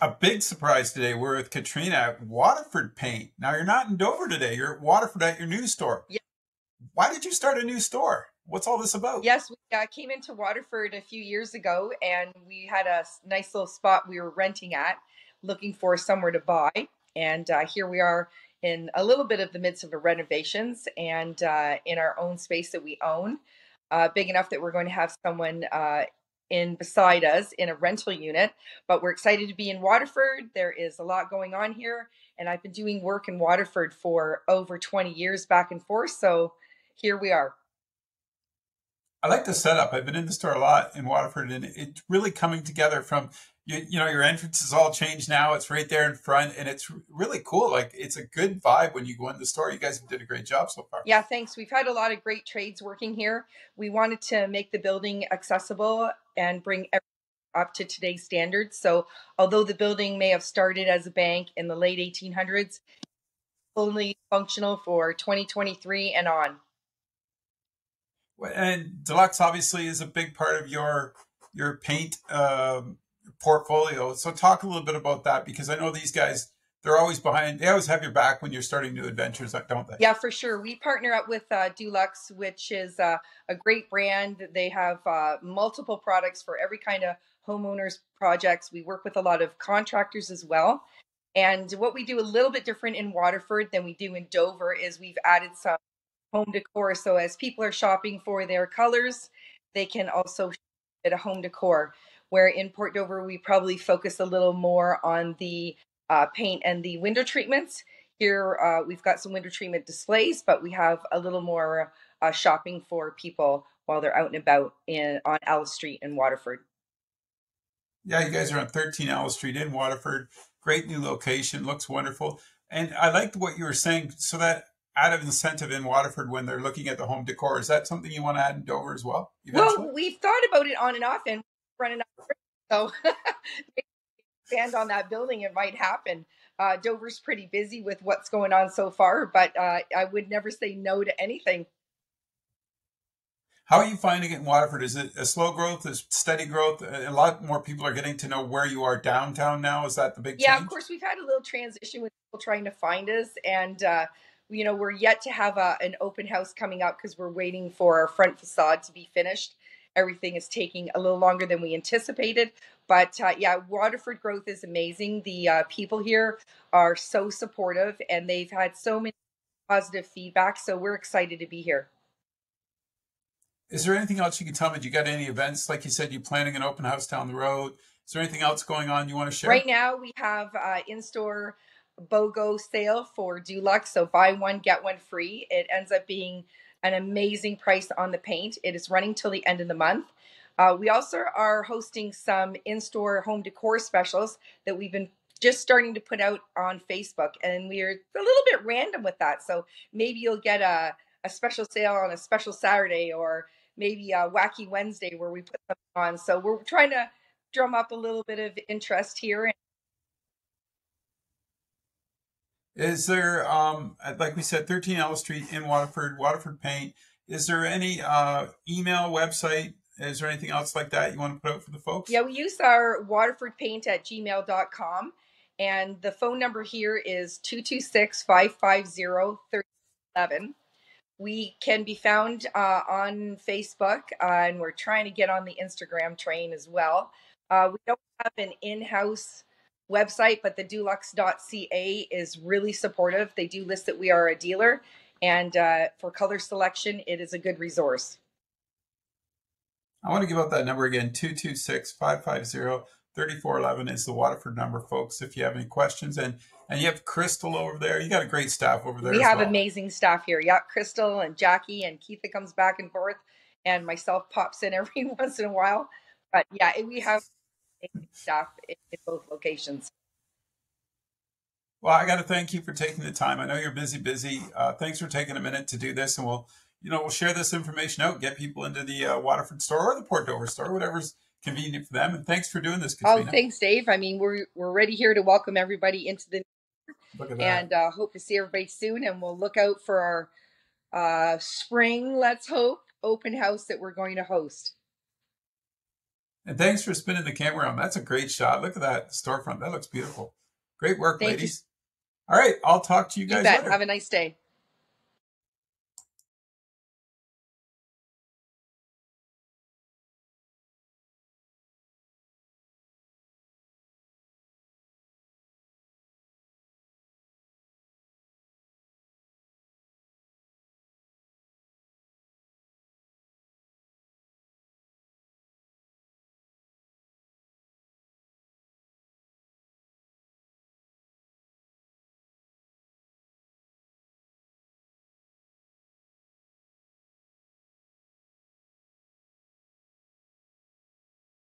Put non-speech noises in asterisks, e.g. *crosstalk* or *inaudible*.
a big surprise today. We're with Katrina at Waterford Paint. Now you're not in Dover today. You're at Waterford at your new store. Yeah. Why did you start a new store? What's all this about? Yes, we uh, came into Waterford a few years ago, and we had a nice little spot we were renting at, looking for somewhere to buy. And uh, here we are in a little bit of the midst of the renovations, and uh, in our own space that we own, uh, big enough that we're going to have someone uh, in beside us in a rental unit. But we're excited to be in Waterford. There is a lot going on here, and I've been doing work in Waterford for over 20 years back and forth. So here we are. I like the setup. I've been in the store a lot in Waterford, and it's really coming together from you, you know your entrance is all changed now. It's right there in front, and it's really cool. Like it's a good vibe when you go in the store. You guys have did a great job so far. Yeah, thanks. We've had a lot of great trades working here. We wanted to make the building accessible and bring up to today's standards. So, although the building may have started as a bank in the late 1800s, only functional for 2023 and on. And Dulux obviously is a big part of your your paint um, portfolio. So talk a little bit about that because I know these guys they're always behind. They always have your back when you're starting new adventures, don't they? Yeah, for sure. We partner up with uh, Dulux, which is uh, a great brand. They have uh, multiple products for every kind of homeowners projects. We work with a lot of contractors as well. And what we do a little bit different in Waterford than we do in Dover is we've added some home decor. So as people are shopping for their colors, they can also get a home decor where in Port Dover we probably focus a little more on the uh, paint and the window treatments. Here uh, we've got some window treatment displays, but we have a little more uh, shopping for people while they're out and about in on Alice Street in Waterford. Yeah, you guys are on 13 Alice Street in Waterford. Great new location, looks wonderful. And I liked what you were saying. So that added incentive in Waterford when they're looking at the home decor. Is that something you want to add in Dover as well? Eventually? Well, we've thought about it on and off, and running out. So *laughs* expand on that building, it might happen. Uh, Dover's pretty busy with what's going on so far, but uh, I would never say no to anything. How are you finding it in Waterford? Is it a slow growth, a steady growth? A lot more people are getting to know where you are downtown now. Is that the big yeah? Change? Of course, we've had a little transition with people trying to find us, and uh, you know we're yet to have a, an open house coming up because we're waiting for our front facade to be finished everything is taking a little longer than we anticipated. But uh, yeah, Waterford growth is amazing. The uh, people here are so supportive and they've had so many positive feedback. So we're excited to be here. Is there anything else you can tell me? Do you got any events? Like you said, you're planning an open house down the road. Is there anything else going on you want to share? Right now, we have uh, in store BOGO sale for Dulux. So buy one, get one free. It ends up being an amazing price on the paint. It is running till the end of the month. Uh, we also are hosting some in-store home decor specials that we've been just starting to put out on Facebook, and we're a little bit random with that. So maybe you'll get a, a special sale on a special Saturday, or maybe a wacky Wednesday where we put them on. So we're trying to drum up a little bit of interest here Is there, um, like we said, 13 Alice Street in Waterford, Waterford Paint? Is there any uh, email, website? Is there anything else like that you want to put out for the folks? Yeah, we use our waterfordpaint at gmail.com. And the phone number here is 226 550 3011. We can be found uh, on Facebook, uh, and we're trying to get on the Instagram train as well. Uh, we don't have an in house website, but the dulux.ca is really supportive. They do list that we are a dealer, and uh, for color selection, it is a good resource. I want to give out that number again 226 550 3411 is the Waterford number, folks, if you have any questions. And and you have Crystal over there. You got a great staff over there. We have well. amazing staff here. Yeah, Crystal and Jackie and Keitha comes back and forth, and myself pops in *laughs* every once in a while. But yeah, we have staff in both locations. Well, I got to thank you for taking the time. I know you're busy, busy. Uh, thanks for taking a minute to do this, and we'll, you know, we'll share this information out, get people into the uh, Waterford store or the Port Dover store, whatever's convenient for them. And thanks for doing this, oh, Katrina. Oh, thanks, Dave. I mean, we're we're ready here to welcome everybody into the and uh, hope to see everybody soon. And we'll look out for our uh, spring. Let's hope open house that we're going to host. And thanks for spinning the camera on. That's a great shot. Look at that storefront. That looks beautiful. Great work, Thank you. ladies. All right, I'll talk to you You guys bet. later. Have a nice day.